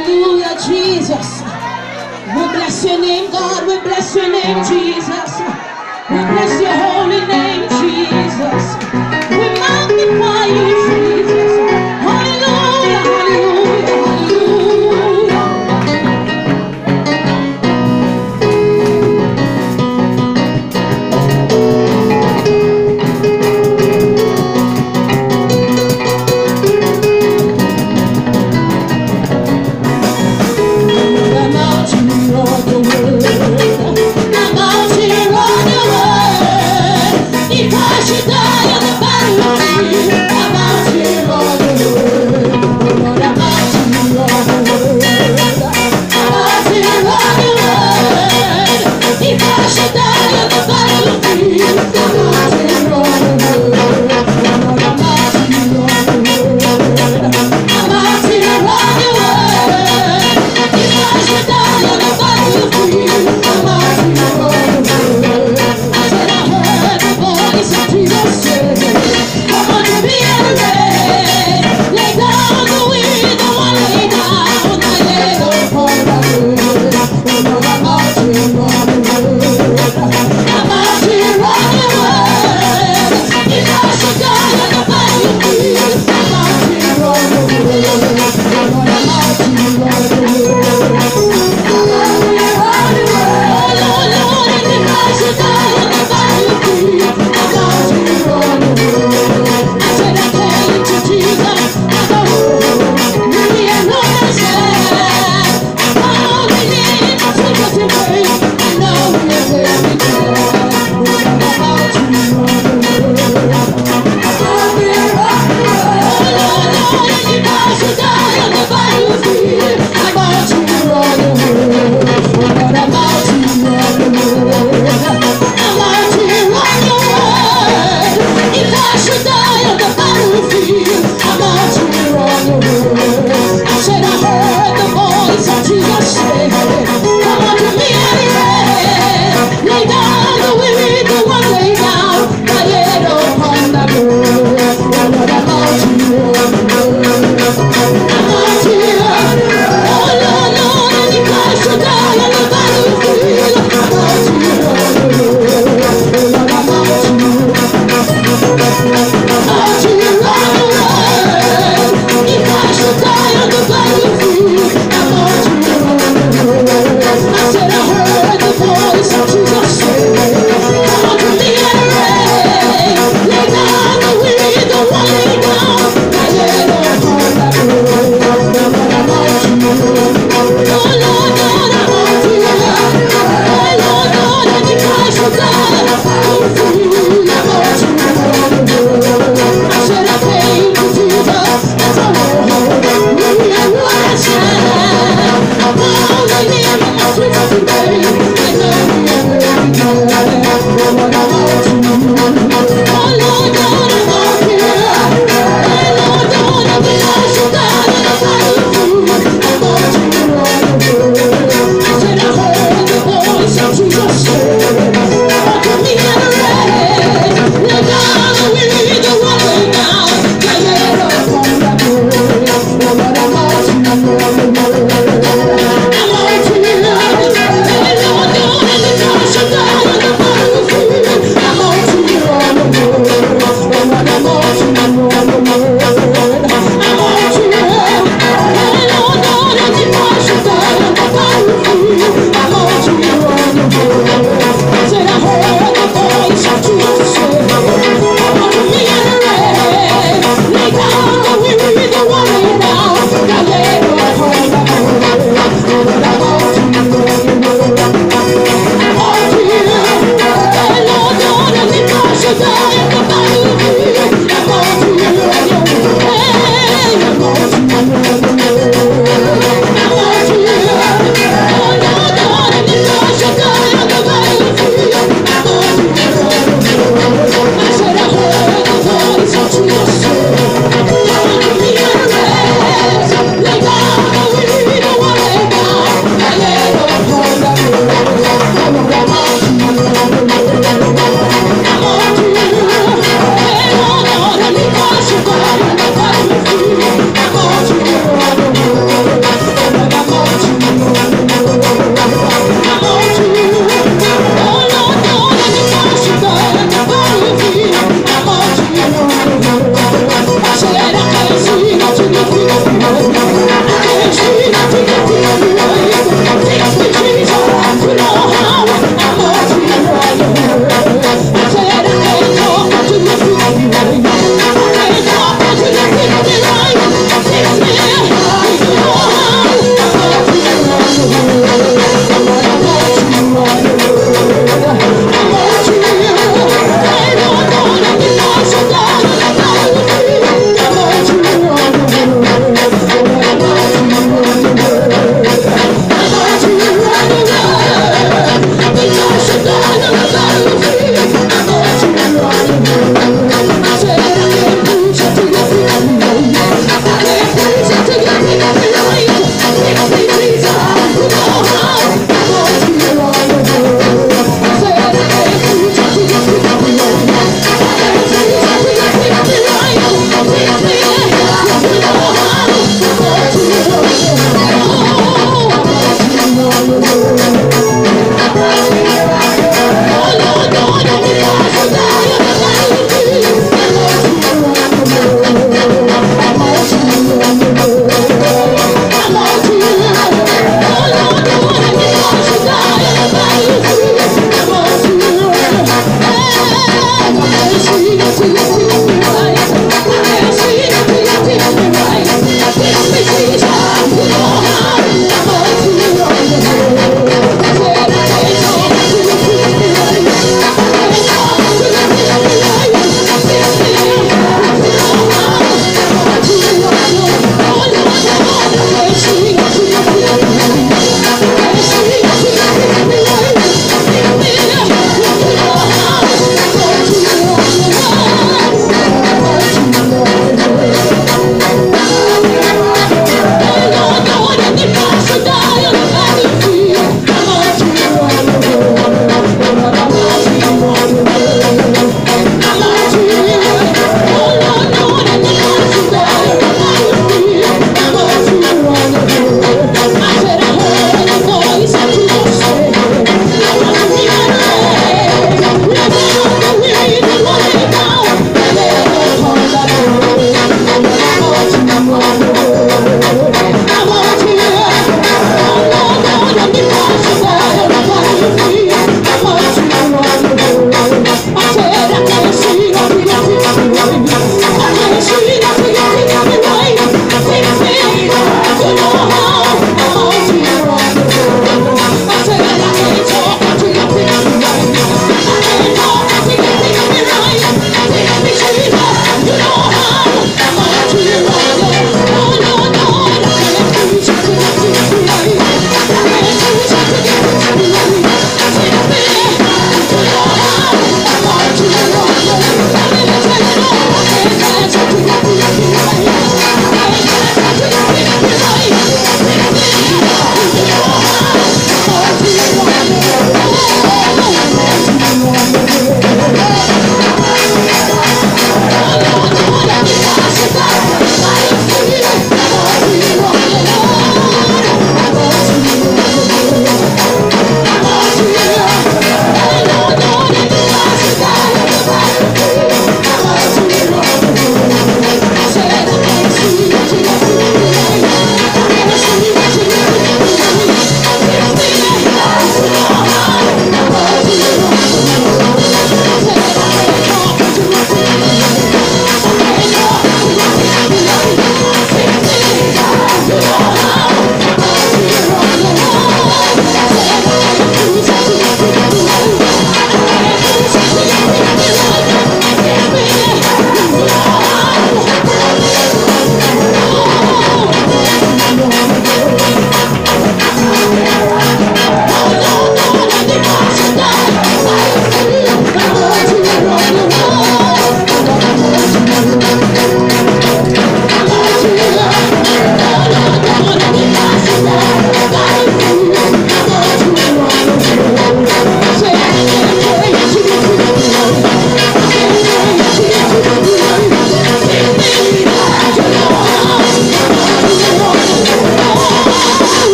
Hallelujah, Jesus. We bless your name, God. We bless your name, Jesus.